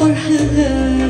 for her.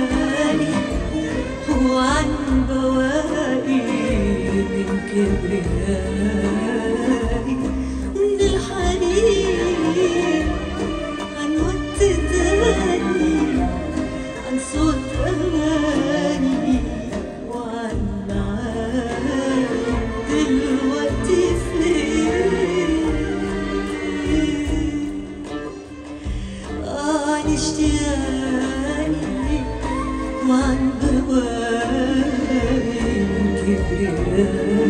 you.